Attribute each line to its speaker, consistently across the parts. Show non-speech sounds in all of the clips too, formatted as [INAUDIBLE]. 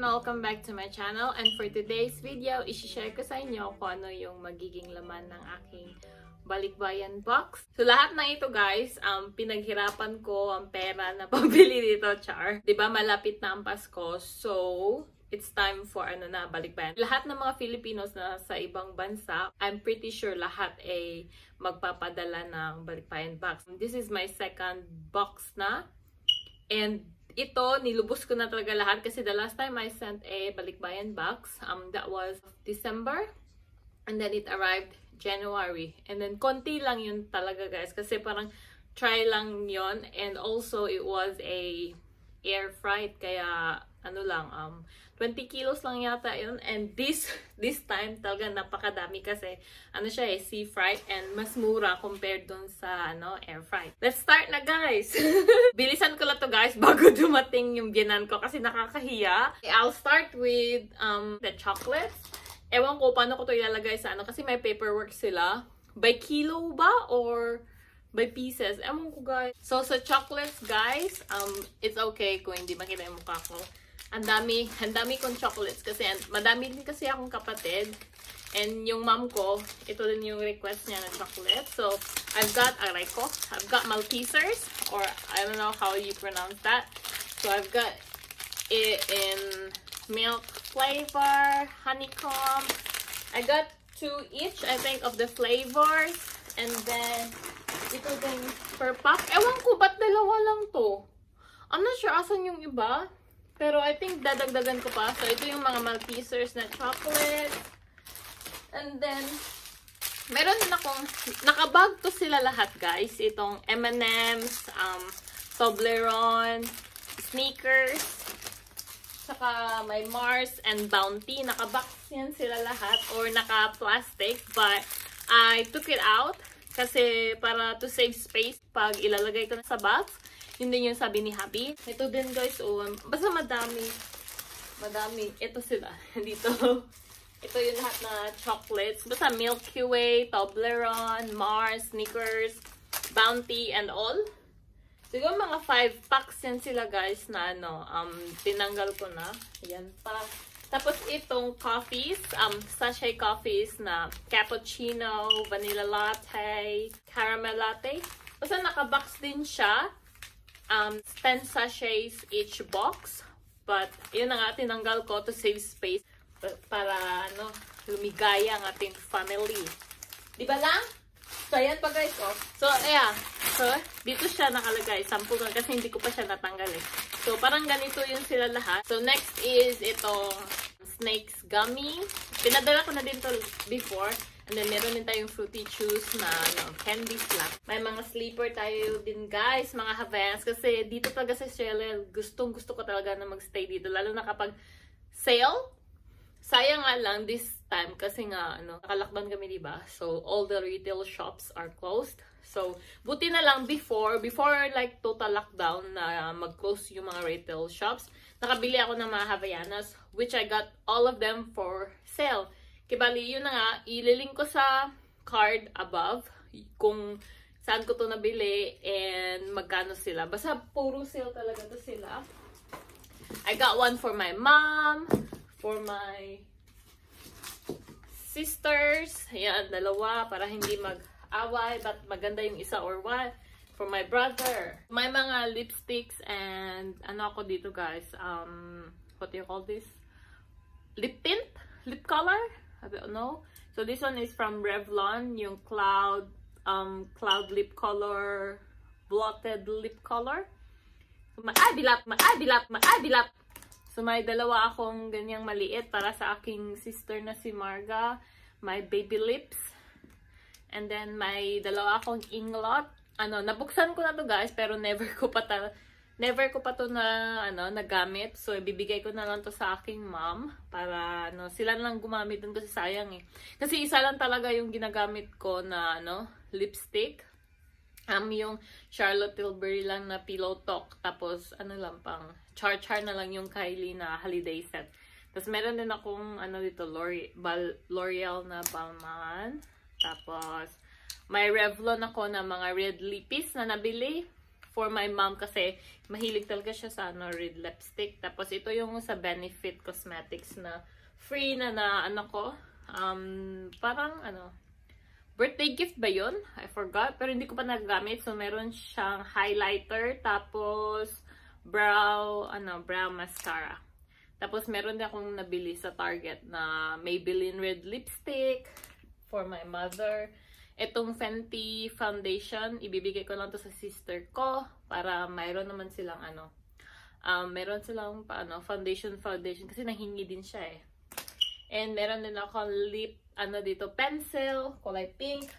Speaker 1: And welcome back to my channel and for today's video, isi-share ko sa inyo kung ano yung magiging laman ng aking balikbayan box. So lahat ng ito guys, um, pinaghirapan ko ang pera na [LAUGHS] pambili dito, char. 'Di ba malapit na ang Pasko, so it's time for ano na balikbayan. Lahat ng mga Filipinos na sa ibang bansa, I'm pretty sure lahat ay magpapadala ng balikbayan box. This is my second box na and ito, nilubos ko na talaga lahat kasi the last time I sent a balikbayan box, um, that was December. And then it arrived January. And then konti lang yun talaga guys kasi parang try lang yon and also it was a air fried kaya ano lang um 20 kilos lang yata yun and this [LAUGHS] this time talaga napakadami kasi ano siya eh sea fried and mas mura compared dun sa ano air fried let's start na guys [LAUGHS] bilisan ko lang to guys bago [LAUGHS] dumating yung biyanan ko kasi nakakahiya I'll start with um the chocolates ewan ko paano ko to ilalagay sa ano kasi may paperwork sila by kilo ba or by pieces. Ewan ko guys. So sa chocolates guys, um, it's okay kung hindi makita yung mukha ko. Ang dami, ang dami kong chocolates kasi madami din kasi akong kapatid. And yung mom ko, ito din yung request niya na chocolate. So, I've got, aray ko, I've got Maltesers, or I don't know how you pronounce that. So, I've got it in milk flavor, honeycomb. I got two each, I think, of the flavors. And then, ito din per pack. Ewan ko, ba't dalawa lang to? I'm not sure asan yung iba. Pero I think dadagdagan ko pa. So, ito yung mga Maltesers na chocolate. And then, meron din akong, nakabag to sila lahat guys. Itong M&M's, um, Toblerone, Sneakers, saka may Mars and Bounty. Nakabox yan sila lahat or naka-plastic. But, I took it out kasi para to save space pag ilalagay ko na sa box. Yun din yung sabi ni Happy. Ito din guys, oh, basta madami. Madami. Ito sila. [LAUGHS] Dito. Ito yung lahat na chocolates. Basta Milky Way, Toblerone, Mars, Snickers, Bounty, and all. Siguro mga 5 packs yan sila guys na ano, um, tinanggal ko na. Yan pa. Tapos itong coffees, um, sachet coffees na cappuccino, vanilla latte, caramel latte. Basta nakabox din siya um, 10 sachets each box. But, yun na nga, tinanggal ko to save space para, ano, lumigaya ang ating family. Di ba lang? So, ayan pa guys, oh. So, ayan. So, dito siya nakalagay. Sample ko kasi hindi ko pa siya natanggal eh. So, parang ganito yun sila lahat. So, next is itong Snakes Gummy. Pinadala ko na din to before. And then, meron din tayong fruity juice na ano, candy flat. May mga sleeper tayo din, guys. Mga Havans. Kasi dito talaga sa Australia, gustong gusto ko talaga na magstay dito. Lalo na kapag sale. Sayang nga lang this time kasi nga, ano, nakalockdown kami, diba? So, all the retail shops are closed. So, buti na lang before, before like total lockdown na mag-close yung mga retail shops, nakabili ako ng mga Havaianas, which I got all of them for sale. Kibali, yun na nga, ililink ko sa card above kung saan ko to nabili and magkano sila. Basta puro sale talaga to sila. I got one for my mom, for my sisters. Yan, dalawa para hindi mag-away but maganda yung isa or what. For my brother. May mga lipsticks and ano ako dito guys. Um, what do you call this? Lip tint? Lip color? I don't know. So this one is from Revlon, yung cloud um cloud lip color, blotted lip color. So, dilap, ay, dilap. So may dalawa akong ganyang maliit para sa aking sister na si Marga. My baby lips. And then may dalawa akong inglot. Ano, nabuksan ko na to guys, pero never ko pa ta Never ko pa to na, ano, nagamit. So, ibibigay ko na lang to sa aking mom. Para, ano, sila lang gumamit dun kasi sayang eh. Kasi isa lang talaga yung ginagamit ko na, ano, lipstick. Um, yung Charlotte Tilbury lang na Pillow Talk. Tapos, ano lang pang, char-char na lang yung Kylie na holiday set. Tapos, meron din akong, ano dito, L'Oreal na Balmain. Tapos, may Revlon ako na mga red lippies na nabili for my mom kasi mahilig talaga siya sa ano, red lipstick. Tapos ito yung sa Benefit Cosmetics na free na na ano ko. Um, parang ano, birthday gift ba yun? I forgot. Pero hindi ko pa nagagamit. So, meron siyang highlighter. Tapos, brow, ano, brow mascara. Tapos, meron din akong nabili sa Target na Maybelline Red Lipstick for my mother. Itong Fenty Foundation, ibibigay ko lang to sa sister ko para mayroon naman silang ano, um, meron silang pa, ano, foundation foundation kasi nahingi din siya eh. And meron din ako lip, ano dito, pencil, kulay pink.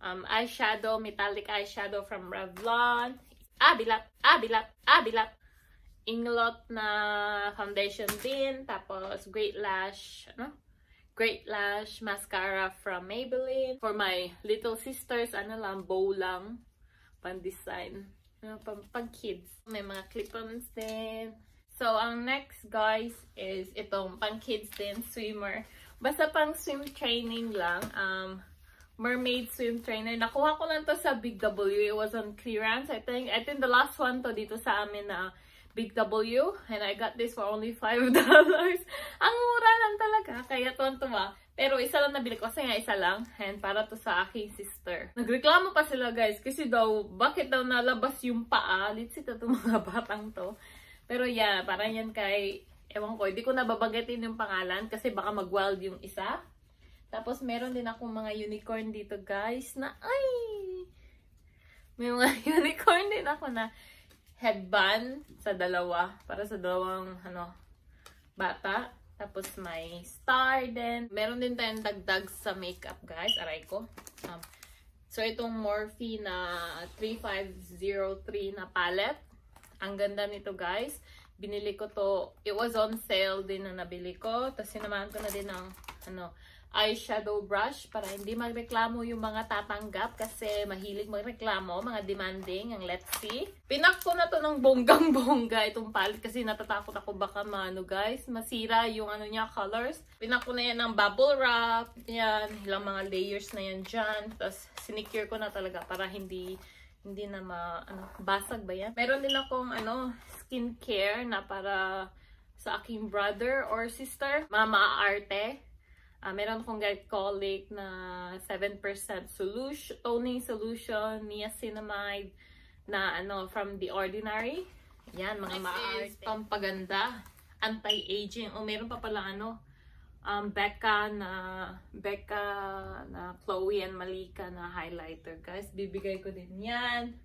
Speaker 1: Um, eyeshadow, metallic eyeshadow from Revlon. Abilat, abilat, abilat. Inglot na foundation din. Tapos, Great Lash, ano? Great Lash Mascara from Maybelline. For my little sisters, ano lang, bow lang. Pan-design. Ano, pang, pang kids. May mga clip-ons din. So, ang next, guys, is itong pang kids din, swimmer. Basta pang swim training lang. Um, mermaid swim trainer. Nakuha ko lang to sa Big W. It was on clearance. I think, I think the last one to dito sa amin na Big W. And I got this for only $5. [LAUGHS] Ang mura lang talaga. Kaya tuwan-tuwa. Pero isa lang nabili ko kasi nga isa lang. And para to sa aking sister. Nagreklamo pa sila guys. Kasi daw, bakit daw nalabas yung paa? Litsit ito [LAUGHS] mga batang to. Pero yeah, parang yan kay, ewan ko, hindi ko nababagatin yung pangalan kasi baka mag-wild yung isa. Tapos meron din akong mga unicorn dito guys na, ay! May mga [LAUGHS] unicorn din ako na headband sa dalawa. Para sa dalawang, ano, bata. Tapos may star din. Meron din tayong dagdag sa makeup guys. Aray ko. Um, so itong Morphe na 3503 na palette. Ang ganda nito guys. Binili ko to. It was on sale din na nabili ko. Tapos sinamahan ko na din ng ano, eyeshadow brush para hindi magreklamo yung mga tatanggap kasi mahilig magreklamo, mga demanding, ang let's see. Pinak ko na to ng bonggang-bongga itong palette kasi natatakot ako baka maano guys, masira yung ano niya colors. Pinak ko na yan ng bubble wrap, yan, ilang mga layers na yan dyan. Tapos sinicure ko na talaga para hindi hindi na ma, ano, basag ba yan? Meron din akong, ano, skincare na para sa aking brother or sister. Mama Arte. Uh, meron akong glycolic na 7% solution, toning solution, niacinamide na ano, from The Ordinary. Yan, mga maarte. Pampaganda, anti-aging. O meron pa pala ano, um, Becca na Becca na Chloe and Malika na highlighter guys bibigay ko din yan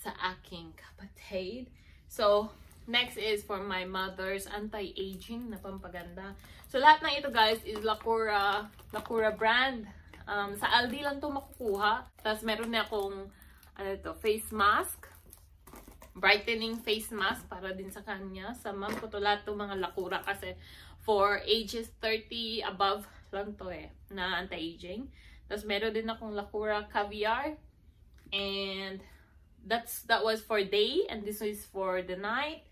Speaker 1: sa aking kapatid so next is for my mother's anti-aging na pampaganda so lahat ng ito guys is Lacura Lacura brand um, sa Aldi lang to makukuha tapos meron na akong ano ito, face mask brightening face mask para din sa kanya sa mom ko to lahat to mga Lacura kasi for ages 30 above lang to eh, na anti-aging. Tapos meron din akong Lacura Caviar. And that's that was for day and this is for the night.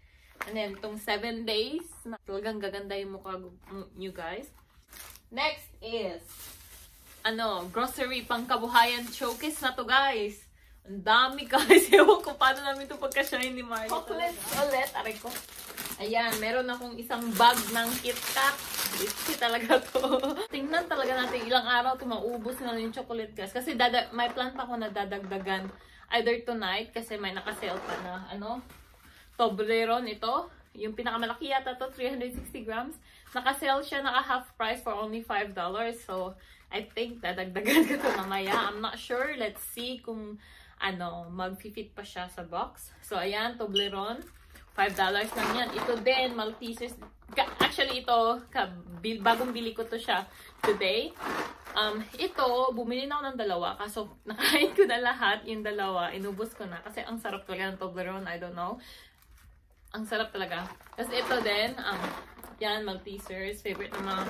Speaker 1: And then itong 7 days, talagang gaganda yung mukha nyo guys. Next is ano, grocery pangkabuhayan showcase na to guys. Ang dami [LAUGHS] guys. Ewan ko paano namin ito pagka-shine ni Mario. Chocolate ulit. Aray ko. Ayan, meron akong isang bag ng KitKat. Risky talaga to. [LAUGHS] Tingnan talaga natin ilang araw ito maubos na yung chocolate guys. Kasi dada may plan pa ako na dadagdagan either tonight kasi may nakasale pa na ano, Toblerone ito. Yung pinakamalaki yata to 360 grams. Nakasale siya naka half price for only $5. So, I think dadagdagan ko to mamaya. I'm not sure. Let's see kung ano, mag-fit pa siya sa box. So, ayan, Toblerone. $5 lang yan. Ito din, Maltesers. Actually, ito, bagong bili ko to siya today. Um, ito, bumili na ako ng dalawa. Kaso, [LAUGHS] nakain ko na lahat yung dalawa. Inubos ko na. Kasi ang sarap talaga ng Toblerone. I don't know. Ang sarap talaga. Kasi ito din, um, yan, Maltesers. Favorite ng mga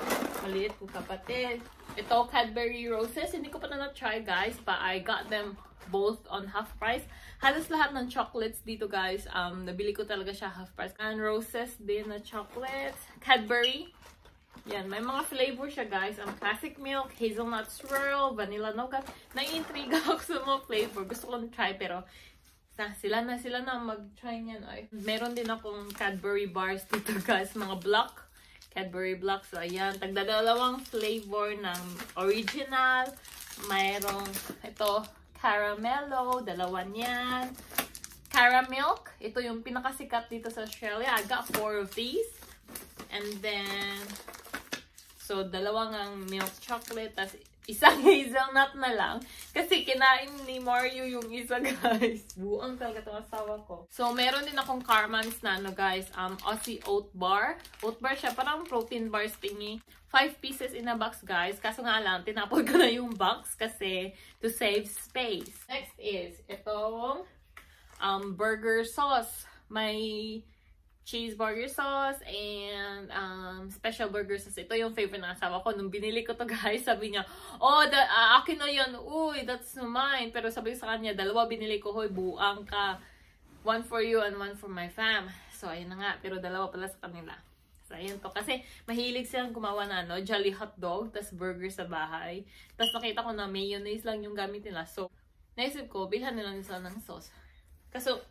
Speaker 1: maliit kong kapatid. Ito, Cadbury Roses. Hindi ko pa na na-try, guys. But I got them both on half price. Halos lahat ng chocolates dito guys, um, nabili ko talaga siya half price. And roses din na chocolates. Cadbury. Yan, may mga flavor siya guys. Um, classic milk, hazelnut swirl, vanilla nougat. Naiintriga ako sa mga flavor. Gusto ko na try pero na sila na sila na mag-try niyan. Ay. Meron din akong Cadbury bars dito [LAUGHS] guys, mga block. Cadbury block. So ayan, tagdadalawang flavor ng original. Mayroong ito, caramello, dalawa niyan. Caramilk, ito yung pinakasikat dito sa Australia. I got four of these. And then, so dalawang ang milk chocolate, tas isang [LAUGHS] hazelnut na lang. Kasi kinain ni Mario yung isa, guys. [LAUGHS] Buang talaga itong asawa ko. So, meron din akong Carman's na, ano, guys, um, Aussie Oat Bar. Oat Bar siya, parang protein bars thingy. Five pieces in a box, guys. Kaso nga lang, tinapon ko na yung box kasi to save space. Next is, itong um, burger sauce. May cheeseburger sauce and um, special burger sauce. Ito yung favorite ng asawa ko. Nung binili ko to [LAUGHS] guys, sabi niya, oh, da, uh, akin na yun. Uy, that's mine. Pero sabi sa kanya, dalawa binili ko. Hoy, buang ka. One for you and one for my fam. So, ayun na nga. Pero dalawa pala sa kanila. So, ayun to. Kasi mahilig silang gumawa na ano, jolly hot dog, tas burger sa bahay. Tapos nakita ko na mayonnaise lang yung gamit nila. So, naisip ko, bilhan nila nila ng sauce. Kaso,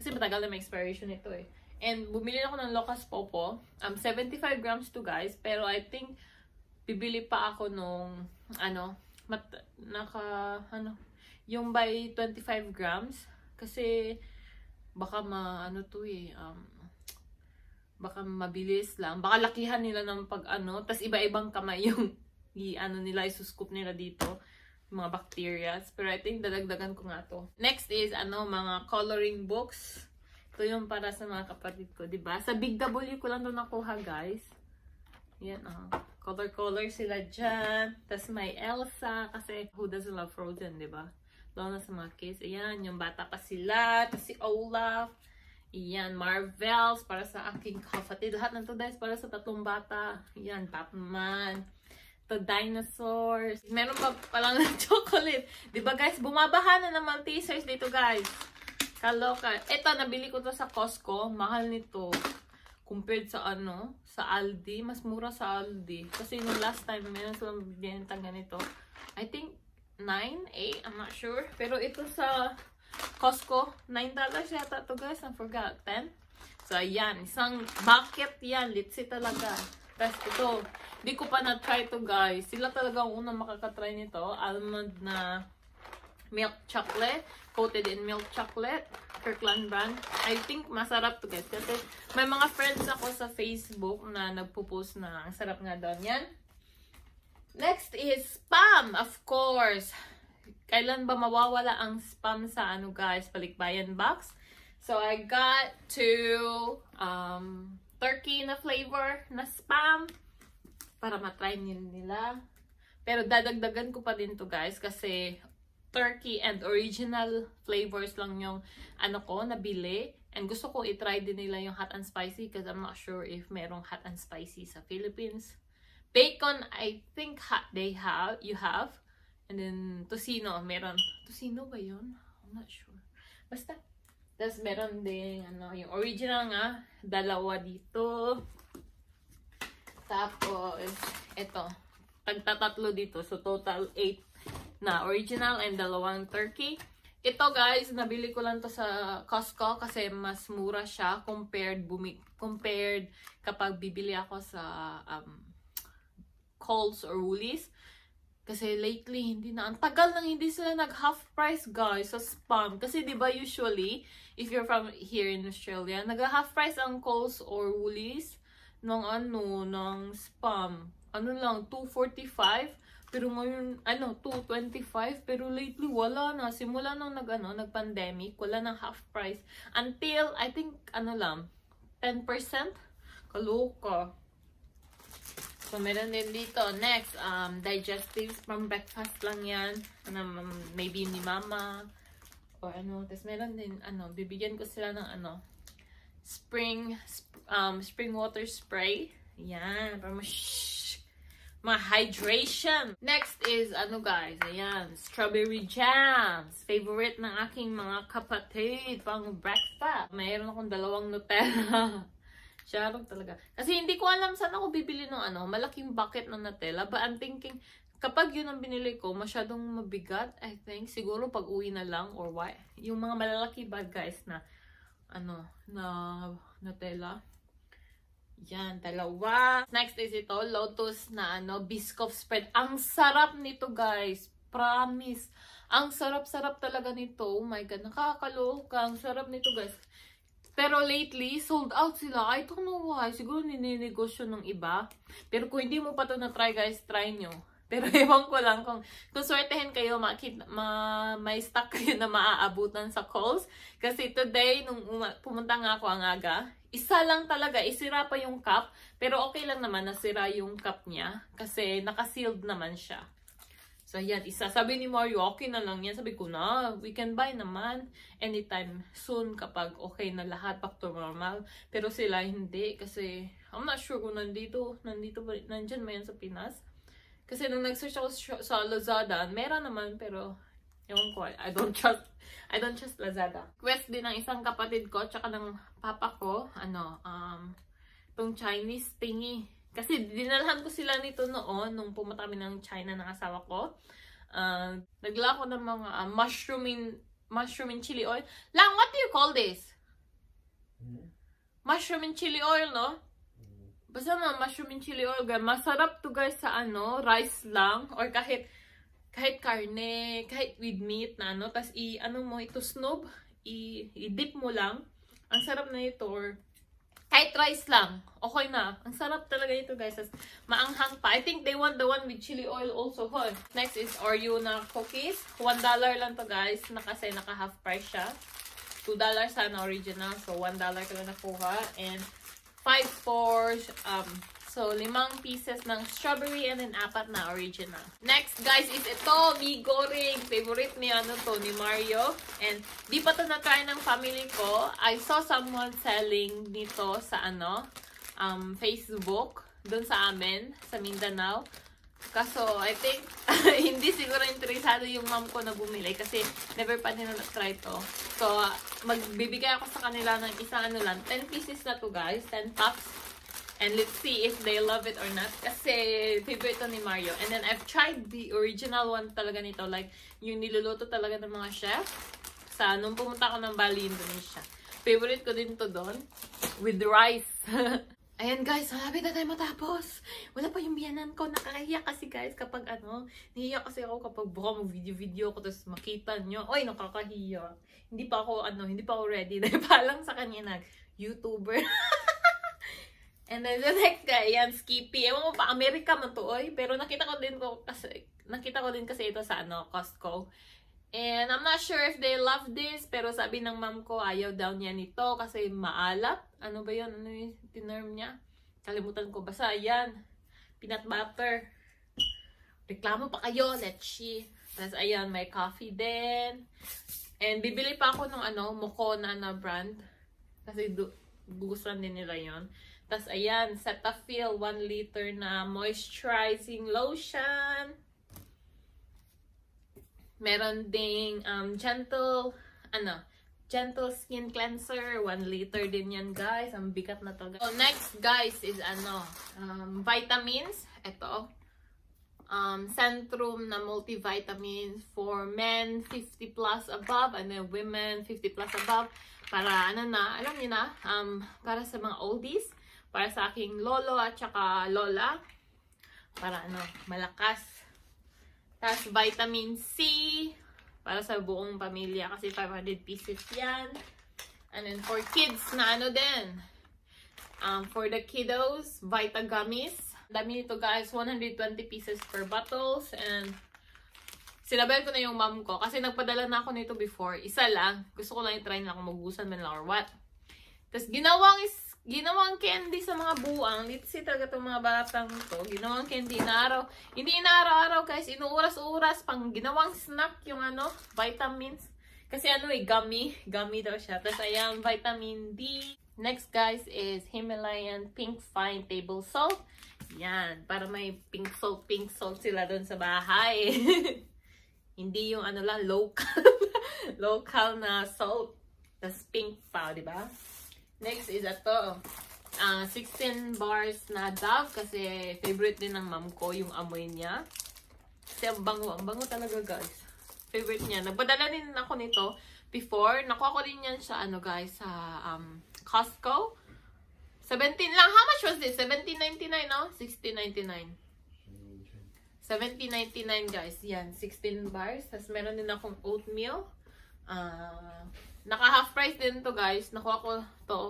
Speaker 1: kasi matagal na may expiration nito eh. And bumili ako ng Locas Popo. Um, 75 grams to guys. Pero I think, bibili pa ako nung, ano, mat, naka, ano, yung by 25 grams. Kasi, baka ma, ano to eh, um, baka mabilis lang. Baka lakihan nila ng pag, ano, tas iba-ibang kamay yung, [LAUGHS] i, ano nila, isuscoop nila dito mga bacteria. Pero I think dadagdagan ko nga to. Next is, ano, mga coloring books. Ito yung para sa mga kapatid ko, di ba? Sa Big W ko lang doon nakuha, guys. Yan, ah. Uh, Color-color sila dyan. Tapos may Elsa, kasi who doesn't love Frozen, di ba? Lalo sa mga kids. Ayan, yung bata pa sila. Tapos si Olaf. Ayan, Marvels, para sa aking kapatid. Lahat ng guys, para sa tatlong bata. Ayan, Batman. To dinosaurs. Meron pa palang [LAUGHS] chocolate. Ba, guys? Bumabaha na naman teasers dito, guys. Kaloka. Ito, nabili ko to sa Costco. Mahal nito. Compared sa ano, sa Aldi. Mas mura sa Aldi. Kasi nung last time, meron silang binentang ganito. I think 9, 8, I'm not sure. Pero ito sa Costco, $9 yata to guys. I forgot. 10? So, ayan. Isang bucket yan. Litsi talaga. Tapos ito, di ko pa na-try to guys. Sila talaga ang unang makakatry nito. Almond na milk chocolate, coated in milk chocolate, Kirkland brand. I think masarap to guys kasi may mga friends ako sa Facebook na nagpo-post na ang sarap nga daw niyan. Next is spam, of course. Kailan ba mawawala ang spam sa ano guys, palikbayan box? So I got two um, turkey na flavor na spam para matry nila. Pero dadagdagan ko pa din to guys kasi turkey and original flavors lang yung ano ko, nabili. And gusto ko i-try din nila yung hot and spicy because I'm not sure if merong hot and spicy sa Philippines. Bacon, I think hot they have, you have. And then, tocino, meron. Tocino ba yun? I'm not sure. Basta. Tapos, meron din, ano, yung original nga, dalawa dito. Tapos, ito. Tagtatatlo dito. So, total 8 na original and dalawang turkey. Ito guys, nabili ko lang to sa Costco kasi mas mura siya compared bumi compared kapag bibili ako sa um, Coles or Woolies. Kasi lately, hindi na. Ang tagal nang hindi sila nag-half price, guys, sa spam. Kasi, di ba, usually, if you're from here in Australia, nag-half price ang Coles or Woolies ng ano, ng spam. Ano lang, 245 pero ngayon, ano, 225. Pero lately, wala na. Simula nung nag, ano, nag-pandemic, wala nang half price. Until, I think, ano lang, 10%? Kaloka. So, meron din dito. Next, um, digestives from breakfast lang yan. Ano, maybe ni mama. Or ano. Tapos, meron din, ano, bibigyan ko sila ng, ano, spring, sp um, spring water spray. Yan. Para mo, mga hydration. Next is, ano guys, ayan, strawberry jams. Favorite ng aking mga kapatid, pang breakfast. Mayroon akong dalawang Nutella. [LAUGHS] Charot talaga. Kasi hindi ko alam saan ako bibili ng ano, malaking bucket ng Nutella. But I'm thinking, kapag yun ang binili ko, masyadong mabigat, I think. Siguro pag uwi na lang or what. Yung mga malalaki bag, guys, na, ano, na, tela. Yan, dalawa. Next is ito, Lotus na, ano, Biscoff spread. Ang sarap nito, guys. Promise. Ang sarap-sarap talaga nito. Oh my God, nakakaloka. Ang sarap nito, guys. Pero lately, sold out sila. I don't know why. Siguro nininegosyo ng iba. Pero kung hindi mo pa to na-try, guys, try nyo. Pero [LAUGHS] ewan ko lang kung, kung swertehin kayo, makita, ma, may stock kayo na maaabutan sa calls. Kasi today, nung pumunta nga ako ang aga, isa lang talaga, isira pa yung cup. Pero okay lang naman, nasira yung cup niya. Kasi naka-sealed naman siya. So, yan, isa. Sabi ni Mario, okay na lang yan. Sabi ko na, we can buy naman anytime soon kapag okay na lahat, back to normal. Pero sila hindi kasi I'm not sure kung nandito, nandito ba, nandyan ba yan sa Pinas. Kasi nung nag-search ako sa Lazada, meron naman pero ewan ko, I don't trust I don't trust Lazada. Quest din ng isang kapatid ko, tsaka ng papa ko, ano, um, tong Chinese thingy kasi dinalhan ko sila nito noon nung pumunta kami ng China ng asawa ko. Uh, nagla ko ng mga uh, mushroom in mushroom in chili oil. Lang, what do you call this? Hmm? Mushroom in chili oil, no? Basta na mushroom in chili oil, guys. Masarap to guys sa ano, rice lang or kahit kahit karne, kahit with meat na ano, tas i ano mo ito snob, i-dip mo lang. Ang sarap na ito or kahit rice lang, okay na. Ang sarap talaga ito guys. Maanghang pa. I think they want the one with chili oil also. Huh? Next is Oreo na cookies. $1 lang to guys. Na kasi naka half price siya. $2 sana original. So $1 ko lang nakuha. And 5 for um, So, limang pieces ng strawberry and then apat na original. Next, guys, is ito, mi goreng. Favorite ni ano to, ni Mario. And di pa to na-try ng family ko. I saw someone selling nito sa ano, um, Facebook. Doon sa amin, sa Mindanao. Kaso, I think, [LAUGHS] hindi siguro interesado yung mom ko na bumili kasi never pa nila na-try to. So, magbibigay ako sa kanila ng isang ano lang, 10 pieces na to guys, 10 packs And let's see if they love it or not. Kasi favorite to ni Mario. And then I've tried the original one talaga nito. Like, yung niluluto talaga ng mga chef. Sa, nung pumunta ako ng Bali, Indonesia. Favorite ko din to doon. With rice. [LAUGHS] Ayan guys, malapit na tayo matapos. Wala pa yung biyanan ko. Nakakahiya kasi guys kapag ano, nahiya kasi ako kapag buka mo video-video ko tapos makita nyo. Oy, nakakahiya. Hindi pa ako, ano, hindi pa ako ready. [LAUGHS] Dahil pa lang sa kanya nag YouTuber. [LAUGHS] And then the next guy, yan, Skippy. Ewan mo pa, Amerika man to, oy. Pero nakita ko din ko kasi, nakita ko din kasi ito sa ano, Costco. And I'm not sure if they love this, pero sabi ng mom ko, ayaw daw niya nito kasi maalat. Ano ba yun? Ano yung tinerm niya? Kalimutan ko. Basta, yan. Peanut butter. Reklamo pa kayo. Let's see. Tapos, ayan, may coffee din. And bibili pa ako ng ano, Mokona na brand. Kasi gugustuhan din nila yon tapos, ayan, Cetaphil 1 liter na moisturizing lotion. Meron ding um, gentle, ano, gentle skin cleanser. 1 liter din yan, guys. Ang bigat na to. So, next, guys, is ano, um, vitamins. Ito. Um, Centrum na multivitamins for men 50 plus above and then women 50 plus above. Para, ano na, alam niyo na, um, para sa mga oldies para sa aking lolo at saka lola. Para ano, malakas. Tapos vitamin C para sa buong pamilya kasi 500 pieces yan. And then for kids na ano din. Um, for the kiddos, Vita Gummies. Dami nito guys, 120 pieces per bottles. And sinabayan ko na yung mom ko kasi nagpadala na ako nito before. Isa lang. Gusto ko lang i-try na kung magusan man lang or what. Tapos ginawang is ginawang candy sa mga buwang. Dito si talaga itong mga batang to. Ginawang candy na araw. Hindi na araw-araw guys. Inuuras-uras pang ginawang snack yung ano, vitamins. Kasi ano eh, gummy. Gummy daw siya. Tapos ayan, vitamin D. Next guys is Himalayan Pink Fine Table Salt. Yan. Para may pink salt, pink salt sila doon sa bahay. [LAUGHS] Hindi yung ano lang, local. [LAUGHS] local na salt. Tapos pink pa, di ba? Next is ito. Uh, ah, 16 bars na Dove kasi favorite din ng mom ko yung amoy niya. Kasi ang bango, ang bango talaga guys. Favorite niya. Nagpadala din ako nito before. Nakuha ko din yan sa ano guys, sa um, Costco. 17 lang. How much was this? 17.99 no? 16.99. 17.99 guys. Yan, 16 bars. Tapos meron din akong oatmeal. Uh, naka half price din to guys. Nakuha ko to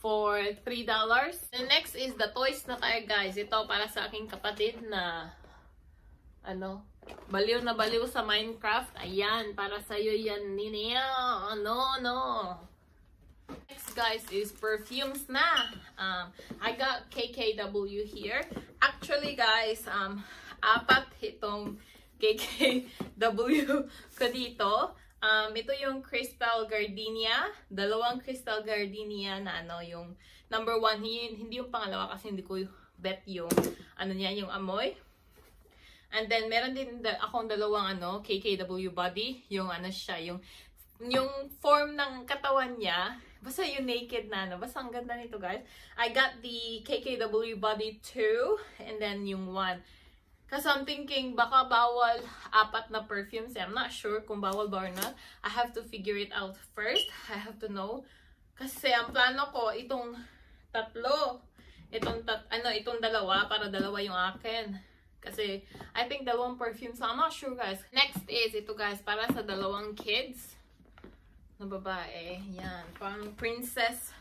Speaker 1: for $3. The next is the toys na tayo guys. Ito para sa aking kapatid na ano, baliw na baliw sa Minecraft. Ayan, para sa iyo yan, Ninia. Ano, no. Next guys is perfumes na. Um, I got KKW here. Actually guys, um, apat itong KKW [LAUGHS] ko dito. Um, ito yung Crystal Gardenia. Dalawang Crystal Gardenia na ano, yung number one. Hindi, yung pangalawa kasi hindi ko bet yung ano niya, yung amoy. And then, meron din da akong dalawang ano, KKW body. Yung ano siya, yung yung form ng katawan niya, basta yung naked na, ano, basta ang ganda nito guys. I got the KKW body 2, and then yung one. Kasi I'm thinking, baka bawal apat na perfumes. I'm not sure kung bawal ba or not. I have to figure it out first. I have to know. Kasi ang plano ko, itong tatlo. Itong, tat ano, itong dalawa, para dalawa yung akin. Kasi, I think dalawang perfumes. So, I'm not sure, guys. Next is, ito guys, para sa dalawang kids. Na babae. Yan. Parang princess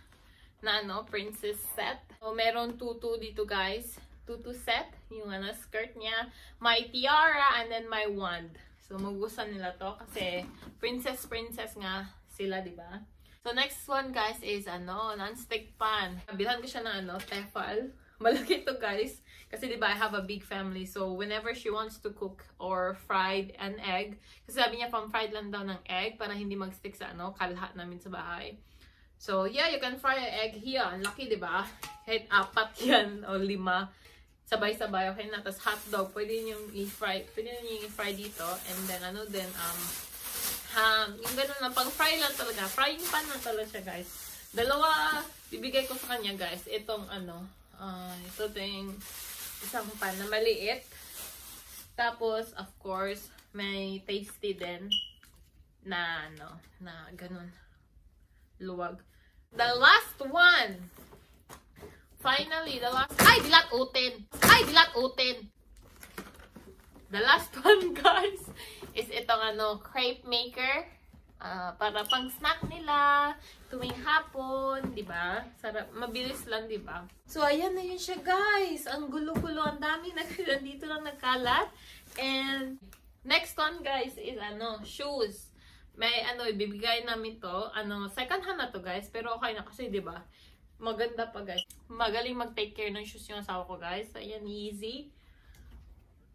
Speaker 1: na, ano, princess set. So, meron tutu dito, guys tutu set, yung ano, skirt niya, my tiara, and then my wand. So, magugustuhan nila to kasi princess-princess nga sila, di ba? So, next one, guys, is ano, non-stick pan. Bilhan ko siya ng ano, tefal. [LAUGHS] Malaki to, guys. Kasi, di ba, I have a big family. So, whenever she wants to cook or fried an egg, kasi sabi niya, pang fried lang daw ng egg para hindi mag-stick sa ano, kalhat namin sa bahay. So, yeah, you can fry an egg here. Ang laki, di ba? Kahit apat [LAUGHS] yan o lima sabay-sabay, okay na. Tapos hotdog, pwede nyo i-fry, pwede nyo i-fry dito. And then, ano din, um, um, yung ganun lang, pang fry lang talaga. Frying pan lang talaga siya, guys. Dalawa, bibigay ko sa kanya, guys. Itong, ano, uh, ito yung isang pan na maliit. Tapos, of course, may tasty din na, ano, na ganun, luwag. The last one, Finally, the last... Ay, dilat utin! Ay, dilat utin! The last [LAUGHS] one, guys, is itong ano, crepe maker. Uh, para pang snack nila tuwing hapon, 'di ba? Sarap, mabilis lang, 'di ba? So ayan na yun siya, guys. Ang gulo-gulo, ang dami na [LAUGHS] dito lang nagkalat. And next one, guys, is ano, shoes. May ano, ibibigay namin to. Ano, second hand na to, guys, pero okay na kasi, 'di ba? Maganda pa guys. Magaling mag-take care ng shoes yung asawa ko guys. Ayan, easy.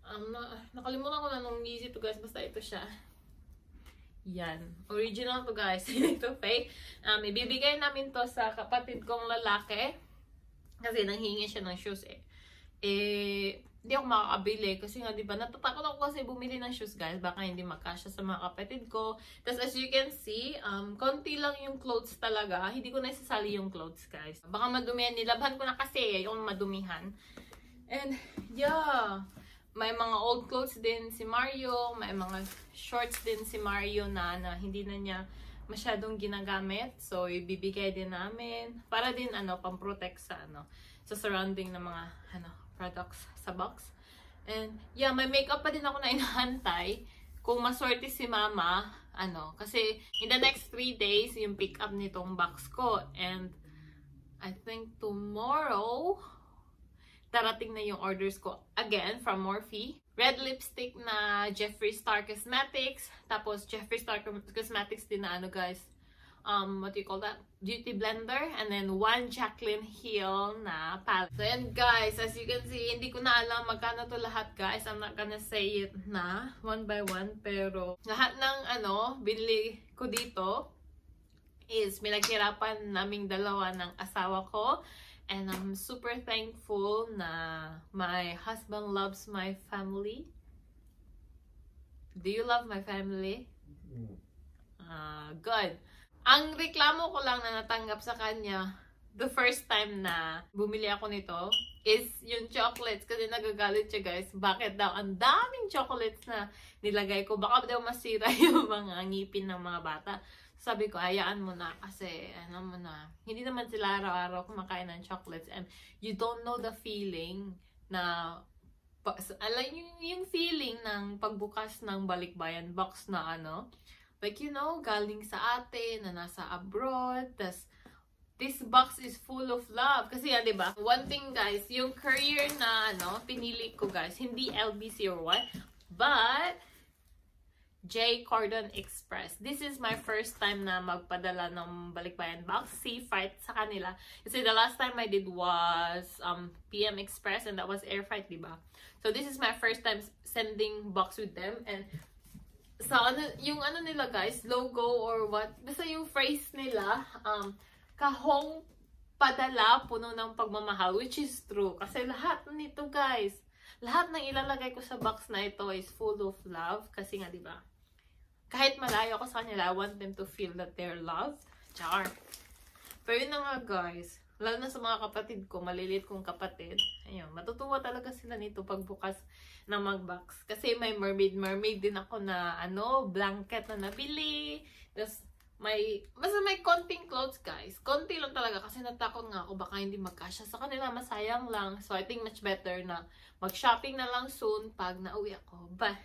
Speaker 1: Um, na, nakalimutan ko na nung easy to guys. Basta ito siya. Yan. Original to guys. [LAUGHS] ito fake. Um, ibibigay namin to sa kapatid kong lalaki. Kasi nanghingi siya ng shoes eh. Eh, hindi ako makakabili kasi nga 'di ba natatakot ako kasi bumili ng shoes guys. Baka hindi makasya sa mga kapatid ko. Tapos as you can see um konti lang yung clothes talaga. Hindi ko na yung clothes guys. Baka madumihan nilabhan ko na kasi yung madumihan. And yeah. May mga old clothes din si Mario. May mga shorts din si Mario na, na hindi na niya masyadong ginagamit. So ibibigay din namin para din ano pang-protect sa ano sa surrounding ng mga ano products sa box. And, yeah, may makeup pa din ako na inahantay. Kung maswerte si mama, ano, kasi in the next 3 days, yung pick up nitong box ko. And, I think tomorrow, darating na yung orders ko again from Morphe. Red lipstick na Jeffree Star Cosmetics. Tapos, Jeffree Star Cosmetics din na ano guys, um, what do you call that? Beauty blender. And then one Jaclyn Hill na palette. So, yan guys. As you can see, hindi ko na alam magkano to lahat guys. I'm not gonna say it na one by one. Pero, lahat ng ano, binili ko dito is pinaghirapan naming dalawa ng asawa ko. And I'm super thankful na my husband loves my family. Do you love my family? Uh, good. Ang reklamo ko lang na natanggap sa kanya, the first time na bumili ako nito is yung chocolates. Kasi nagagalit siya guys. Bakit daw? Ang daming chocolates na nilagay ko. Baka daw masira [LAUGHS] yung mga ngipin ng mga bata. Sabi ko, ayaan mo na kasi ano mo na. Hindi naman sila araw-araw kumakain ng chocolates and you don't know the feeling na alam yung, yung feeling ng pagbukas ng balikbayan box na ano like you know galing sa atin na nasa abroad tas this box is full of love kasi yan 'di ba one thing guys yung courier na ano pinili ko guys hindi LBC or what but J. Cordon Express. This is my first time na magpadala ng balikbayan box. Sea Freight sa kanila. Kasi the last time I did was um, PM Express and that was Air Freight, di ba? So this is my first time sending box with them and sa ano, yung ano nila guys, logo or what, basta yung phrase nila, um, kahong padala, puno ng pagmamahal, which is true. Kasi lahat nito guys, lahat ng ilalagay ko sa box na ito is full of love. Kasi nga, di ba? Kahit malayo ako sa kanila, I want them to feel that they're loved. Char. Pero yun na nga guys, lalo na sa mga kapatid ko, maliliit kong kapatid, ayun, matutuwa talaga sila nito pagbukas ng mag-box. Kasi may mermaid-mermaid din ako na, ano, blanket na nabili. Tapos, may, basta may konting clothes, guys. Konti lang talaga kasi natakot nga ako baka hindi magkasya sa kanila. Masayang lang. So, I think much better na mag-shopping na lang soon pag nauwi ako. But,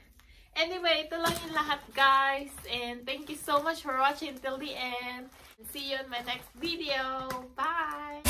Speaker 1: Anyway, ito lang yung lahat guys. And thank you so much for watching till the end. See you in my next video. Bye!